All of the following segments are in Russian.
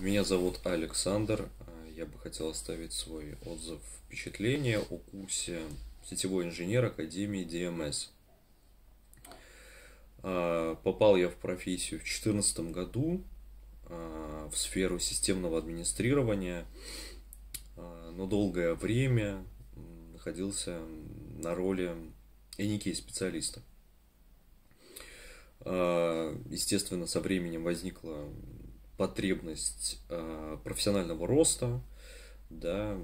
Меня зовут Александр. Я бы хотел оставить свой отзыв, впечатление о курсе сетевой инженер Академии DMS. А, попал я в профессию в 2014 году а, в сферу системного администрирования, а, но долгое время находился на роли и специалиста. Естественно, со временем возникла потребность профессионального роста, да,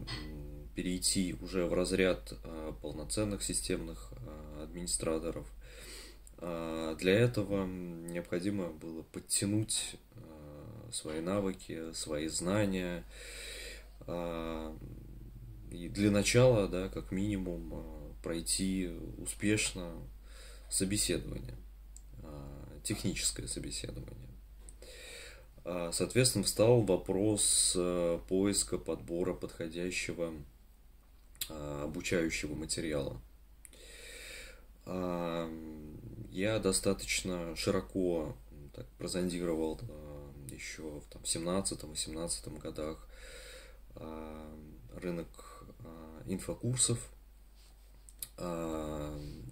перейти уже в разряд полноценных системных администраторов. Для этого необходимо было подтянуть свои навыки, свои знания. И для начала, да, как минимум, пройти успешно собеседование, техническое собеседование. Соответственно, встал вопрос э, поиска, подбора подходящего обучающего материала. Я достаточно широко так, прозондировал еще в там, 17-18 годах рынок инфокурсов.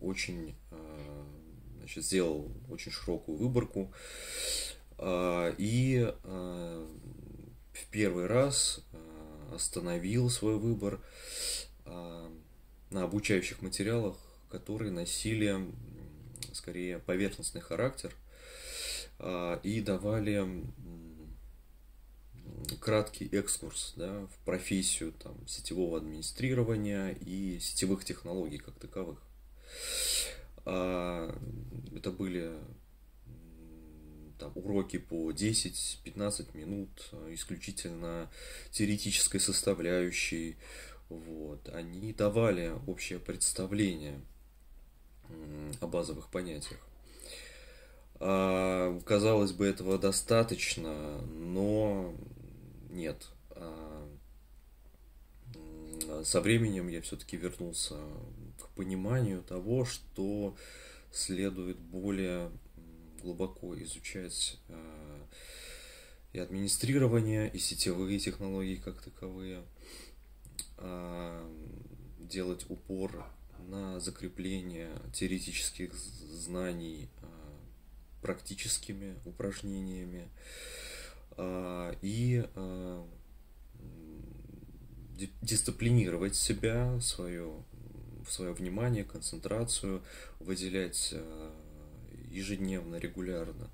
Очень значит, сделал очень широкую выборку. И в первый раз остановил свой выбор на обучающих материалах, которые носили скорее поверхностный характер и давали краткий экскурс да, в профессию там, сетевого администрирования и сетевых технологий как таковых. Это были там, уроки по 10-15 минут, исключительно теоретической составляющей. Вот. Они давали общее представление о базовых понятиях. А, казалось бы, этого достаточно, но нет. А, со временем я все-таки вернулся к пониманию того, что следует более глубоко изучать а, и администрирование, и сетевые технологии как таковые, делать упор на закрепление теоретических знаний практическими упражнениями и дисциплинировать себя, свое, свое внимание, концентрацию, выделять ежедневно, регулярно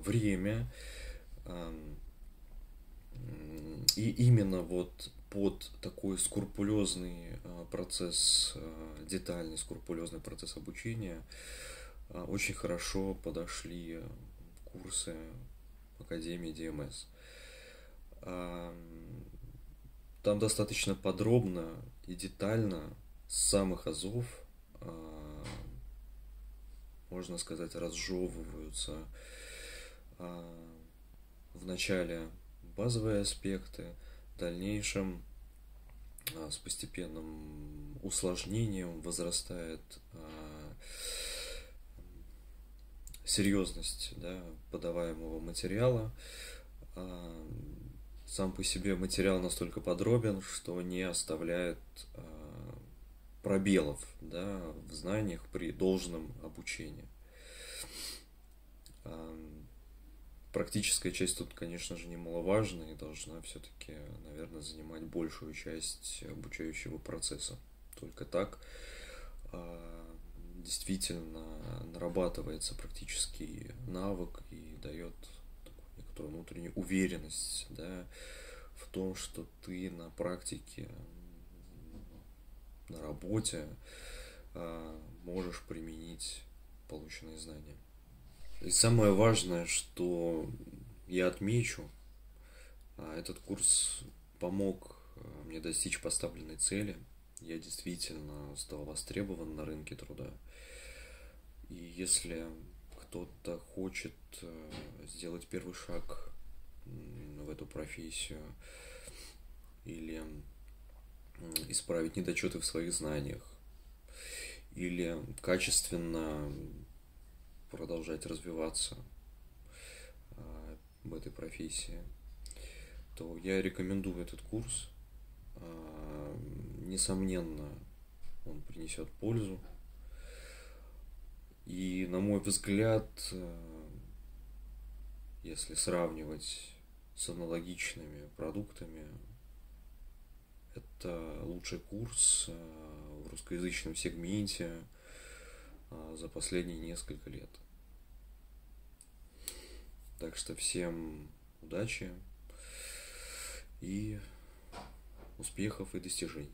время. И именно вот под такой скрупулезный процесс, детальный скрупулезный процесс обучения а, очень хорошо подошли курсы Академии DMS. Там достаточно подробно и детально с самых азов, а, можно сказать, разжевываются а, в начале базовые аспекты, в дальнейшем с постепенным усложнением возрастает серьезность да, подаваемого материала. А, сам по себе материал настолько подробен, что не оставляет а, пробелов да, в знаниях при должном обучении. А, практическая часть тут, конечно же, немаловажна и должна все-таки, наверное, занимать большую часть обучающего процесса. Только так действительно нарабатывается практический навык и дает некоторую внутреннюю уверенность да, в том, что ты на практике, на работе а, можешь применить полученные знания. И самое важное, что я отмечу, а, этот курс помог а, мне достичь поставленной цели. Я действительно стал востребован на рынке труда. И если кто-то хочет сделать первый шаг в эту профессию или исправить недочеты в своих знаниях, или качественно продолжать развиваться э, в этой профессии, то я рекомендую этот курс. А, несомненно, он принесет пользу. И, на мой взгляд, э, если сравнивать с аналогичными продуктами, лучший курс э, в русскоязычном сегменте э, за последние несколько лет. Так что всем удачи и успехов и достижений.